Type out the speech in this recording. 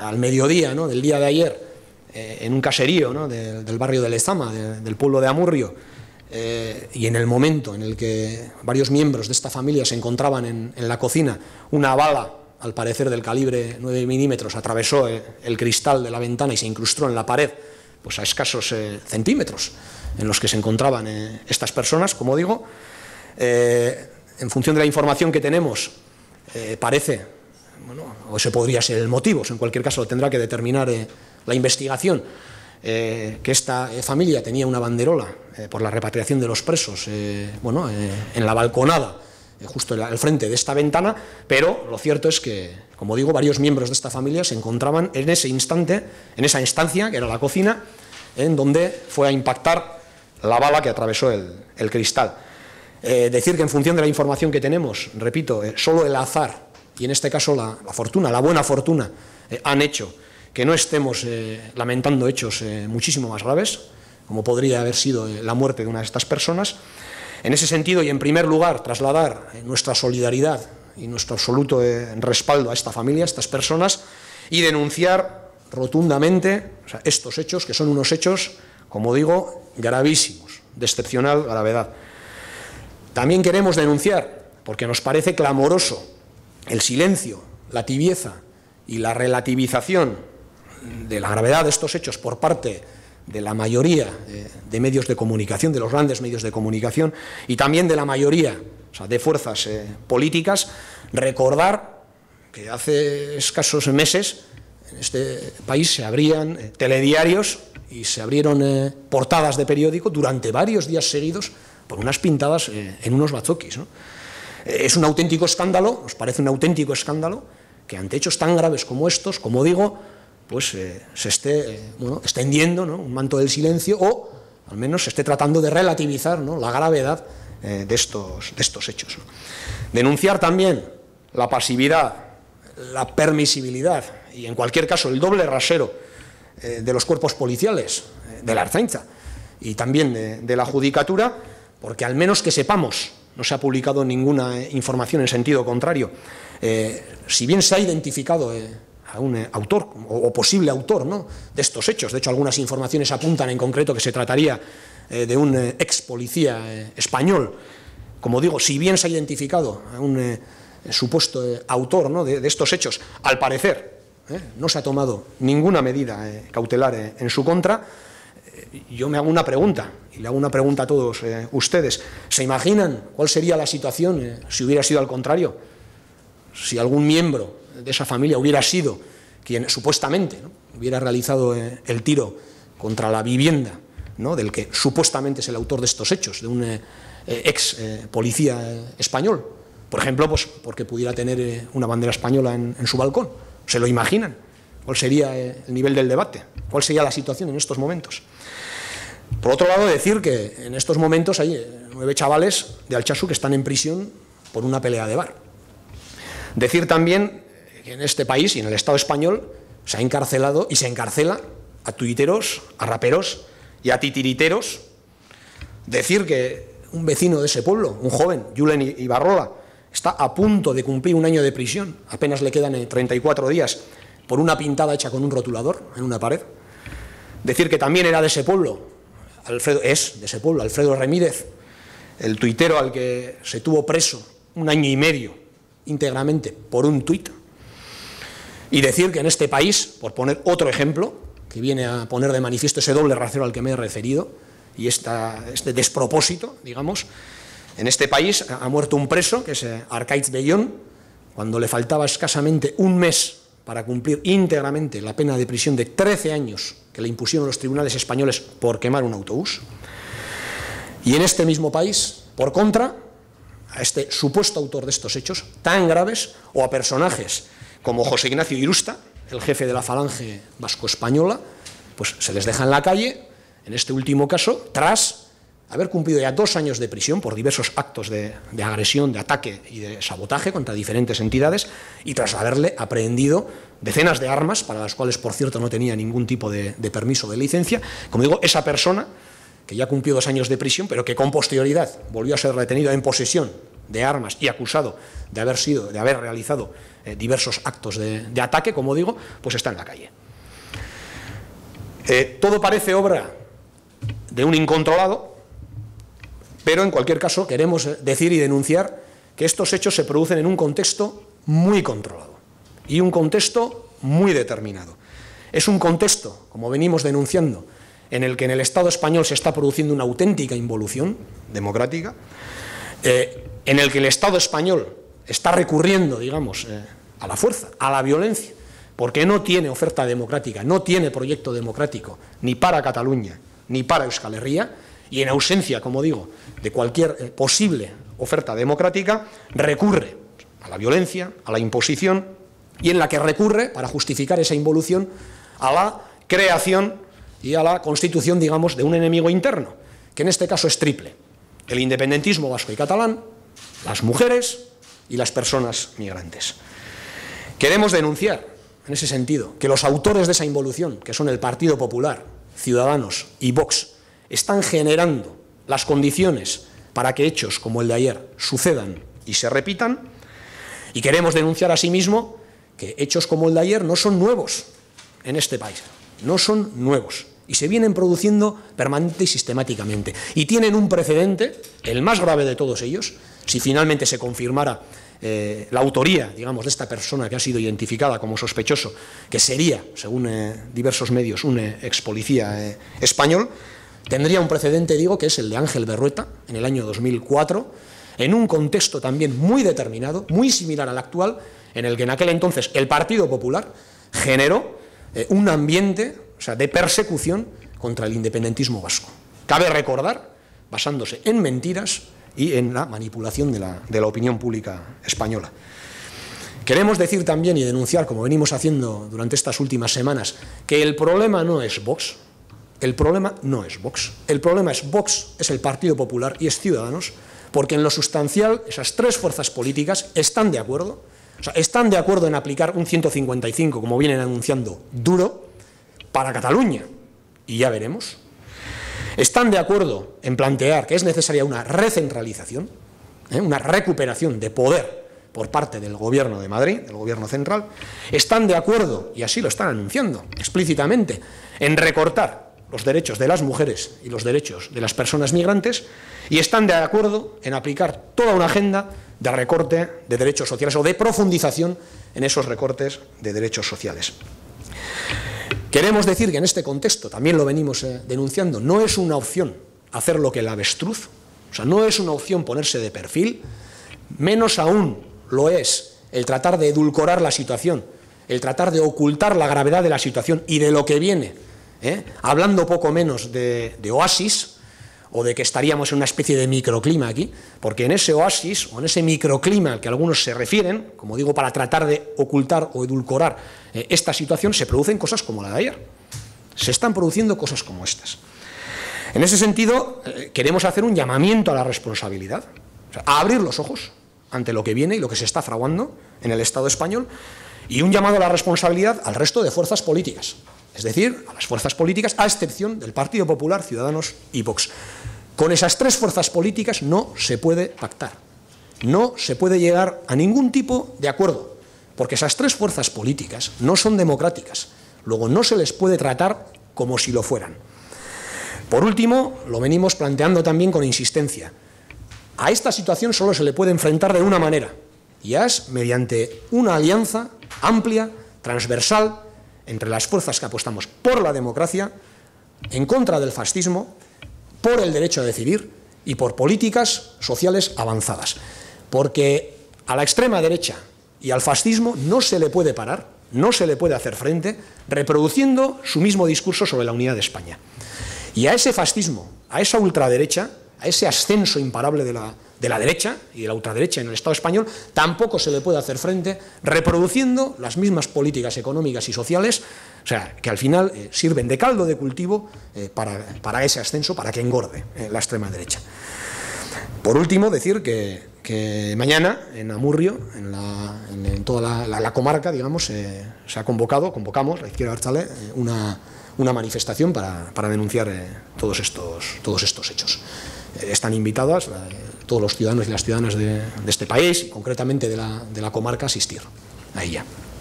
al mediodía ¿no? del día de ayer, eh, en un caserío ¿no? del barrio de Lezama, del pueblo de Amurrio, eh, y en el momento en el que varios miembros de esta familia se encontraban en, la cocina, una bala, al parecer del calibre 9 milímetros, atravesó eh, el cristal de la ventana y se incrustó en la pared, pues a escasos centímetros en los que se encontraban estas personas, como digo. en función de la información que tenemos, parece bueno, o ese podría ser el motivo, en cualquier caso lo tendrá que determinar eh, la investigación, eh, que esta eh, familia tenía una banderola por la repatriación de los presos bueno, en la balconada, justo al frente de esta ventana, pero lo cierto es que, como digo, varios miembros de esta familia se encontraban en ese instante, en esa instancia, que era la cocina, en donde fue a impactar la bala que atravesó el, cristal. decir que en función de la información que tenemos, repito, solo el azar y en este caso la, fortuna, la buena fortuna, eh, han hecho que no estemos eh, lamentando hechos eh, muchísimo más graves, como podría haber sido la muerte de una de estas personas. En ese sentido, y en primer lugar, trasladar nuestra solidaridad y nuestro absoluto respaldo a esta familia, a estas personas, y denunciar rotundamente estos hechos, que son unos hechos, como digo, gravísimos, de excepcional gravedad. También queremos denunciar, porque nos parece clamoroso el silencio, la tibieza y la relativización de la gravedad de estos hechos por parte de la mayoría de, medios de comunicación, de los grandes medios de comunicación, y también de la mayoría de fuerzas eh, políticas, recordar que hace escasos meses en este país se abrían eh, telediarios y se abrieron eh, portadas de periódico durante varios días seguidos por unas pintadas en unos bazokis. Eh, es un auténtico escándalo, nos parece un auténtico escándalo, que ante hechos tan graves como estos, como digo, pues eh, se esté eh, extendiendo un manto del silencio o al menos se esté tratando de relativizar la gravedad de, estos, de estos hechos. Denunciar también la pasividad, la permisibilidad y en cualquier caso el doble rasero de los cuerpos policiales, de la Arzainza y también de la Judicatura, porque al menos que sepamos no se ha publicado ninguna eh, información en sentido contrario. Eh, si bien se ha identificado eh, a un autor o, posible autor de estos hechos, de hecho algunas informaciones apuntan en concreto que se trataría de un ex policía español, como digo, si bien se ha identificado a un supuesto autor de, estos hechos, al parecer no se ha tomado ninguna medida cautelar en su contra, yo me hago una pregunta, y le hago una pregunta a todos eh, ustedes. ¿Se imaginan cuál sería la situación eh, si hubiera sido al contrario? Si algún miembro de esa familia hubiera sido quien supuestamente hubiera realizado eh, el tiro contra la vivienda del que supuestamente es el autor de estos hechos, de un ex policía español. Por ejemplo, pues porque pudiera tener una bandera española en su balcón. ¿Se lo imaginan? ¿Cuál sería el nivel del debate? ¿Cuál sería la situación en estos momentos? Por otro lado, decir que en estos momentos hay eh, nueve chavales de Alchazu que están en prisión por una pelea de bar. Decir también que en este país y en el Estado español se ha encarcelado y se encarcela a tuiteros, a raperos y a titiriteros. Decir que un vecino de ese pueblo, un joven, Julen Ibarrola, está a punto de cumplir un año de prisión, apenas le quedan 34 eh, días, por una pintada hecha con un rotulador en una pared. Decir que también era de ese pueblo Alfredo, es de ese pueblo, Alfredo Ramírez, el tuitero al que se tuvo preso un año y medio íntegramente por un tuit. Y decir que en este país, por poner otro ejemplo, que viene a poner de manifiesto ese doble rasero al que me he referido y este despropósito, digamos, en este país ha muerto un preso, que es eh, Arcaiz Bellón, cuando le faltaba escasamente un mes para cumplir íntegramente la pena de prisión de 13 años que le impusieron los tribunales españoles por quemar un autobús. Y en este mismo país, por contra, a este supuesto autor de estos hechos tan graves o a personajes como José Ignacio Irusta, el jefe de la falange vasco-española, pues se les deja en la calle, en este último caso, tras haber cumplido ya dos años de prisión por diversos actos de, agresión, de ataque y de sabotaje contra diferentes entidades y tras haberle aprehendido decenas de armas, para las cuales, por cierto, no tenía ningún tipo de, permiso de licencia. Como digo, esa persona que ya cumplió dos años de prisión, pero que con posterioridad volvió a ser retenida en posesión de armas y acusado de haber, sido, de haber realizado eh, diversos actos de, ataque, como digo, pues está en la calle. Eh, todo parece obra de un incontrolado, pero en cualquier caso queremos decir y denunciar que estos hechos se producen en un contexto muy controlado y un contexto muy determinado. Es un contexto, como venimos denunciando, en el que en el Estado español se está produciendo una auténtica involución democrática, eh, en el que el Estado español está recurriendo, digamos, eh, a la fuerza, a la violencia, porque no tiene oferta democrática, no tiene proyecto democrático, ni para Cataluña, ni para Euskal Herria, y en ausencia, como digo, de cualquier eh, posible oferta democrática, recurre a la violencia, a la imposición, y en la que recurre, para justificar esa involución, a la creación y a la constitución, digamos, de un enemigo interno, que en este caso es triple. El independentismo vasco y catalán, las mujeres y las personas migrantes. Queremos denunciar, en ese sentido, que los autores de esa involución, que son el Partido Popular, Ciudadanos y Vox, están generando las condiciones para que hechos como el de ayer sucedan y se repitan, y queremos denunciar asimismo que hechos como el de ayer no son nuevos en este país, no son nuevos y se vienen produciendo permanente y sistemáticamente. Y tienen un precedente, el más grave de todos ellos, si finalmente se confirmara eh, la autoría, digamos, de esta persona que ha sido identificada como sospechoso, que sería, según eh, diversos medios, un eh, ex policía español, tendría un precedente, digo, que es el de Ángel Berrueta, en el año 2004, en un contexto también muy determinado, muy similar al actual, en el que en aquel entonces el Partido Popular generó un ambiente o sea, de persecución contra el independentismo vasco. Cabe recordar, basándose en mentiras y en la manipulación de la, opinión pública española. Queremos decir también y denunciar, como venimos haciendo durante estas últimas semanas, que el problema no es Vox, el problema no es Vox, el problema es Vox, es el Partido Popular y es Ciudadanos, porque en lo sustancial esas tres fuerzas políticas están de acuerdo, o sea, están de acuerdo en aplicar un 155, como vienen anunciando, duro, para Cataluña. Y ya veremos. Están de acuerdo en plantear que es necesaria una recentralización, ¿eh? una recuperación de poder por parte del Gobierno de Madrid, del Gobierno central. Están de acuerdo, y así lo están anunciando explícitamente, en recortar los derechos de las mujeres y los derechos de las personas migrantes, y están de acuerdo en aplicar toda una agenda de recorte de derechos sociales o de profundización en esos recortes de derechos sociales. Queremos decir que en este contexto, también lo venimos eh, denunciando, no es una opción hacer lo que el avestruz, o sea, no es una opción ponerse de perfil, menos aún lo es el tratar de edulcorar la situación, el tratar de ocultar la gravedad de la situación y de lo que viene, ¿eh? hablando poco menos de oasis, o de que estaríamos en una especie de microclima aquí, porque en ese oasis o en ese microclima al que algunos se refieren, como digo, para tratar de ocultar o edulcorar eh, esta situación, se producen cosas como la de ayer. Se están produciendo cosas como estas. En ese sentido, eh, queremos hacer un llamamiento a la responsabilidad, a abrir los ojos ante lo que viene y lo que se está fraguando en el Estado español, y un llamado a la responsabilidad al resto de fuerzas políticas, es decir, a las fuerzas políticas, a excepción del Partido Popular, Ciudadanos y Vox. Con esas tres fuerzas políticas no se puede pactar, no se puede llegar a ningún tipo de acuerdo, porque esas tres fuerzas políticas no son democráticas, luego no se les puede tratar como si lo fueran. Por último, lo venimos planteando también con insistencia. A esta situación solo se le puede enfrentar de una manera, y es mediante una alianza amplia, transversal, entre las fuerzas que apostamos por la democracia, en contra del fascismo, por el derecho a decidir y por políticas sociales avanzadas. Porque a la extrema derecha y al fascismo no se le puede parar, no se le puede hacer frente, reproduciendo su mismo discurso sobre la unidad de España. Y a ese fascismo, a esa ultraderecha, a ese ascenso imparable de la, de la derecha y de la ultraderecha en el Estado español, tampoco se le puede hacer frente reproduciendo las mismas políticas económicas y sociales, o sea, que al final eh, sirven de caldo de cultivo eh, para, ese ascenso, para que engorde eh, la extrema derecha. Por último, decir que, mañana en Amurrio, en, toda la, comarca, digamos, se ha convocado, convocamos, la izquierda Archale, una, una manifestación para, denunciar todos, estos, todos estos hechos. están invitadas todos los ciudadanos y las ciudadanas de, este país, concretamente de la, de la comarca, asistir a ella.